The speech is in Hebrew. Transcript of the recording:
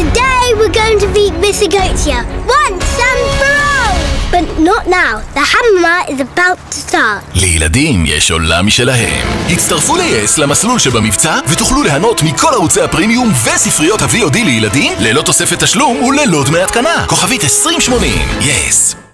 Today we're going to beat Visigotia once and for all! But not now. The Hammer is about to start. לילדים יש עולם משלהם. הצטרפו ל-yes למסלול שבמבצע ותוכלו ליהנות מכל ערוצי הפרימיום וספריות ה-VOD לילדים ללא תוספת תשלום וללא דמי התקנה. כוכבית 2080, yes.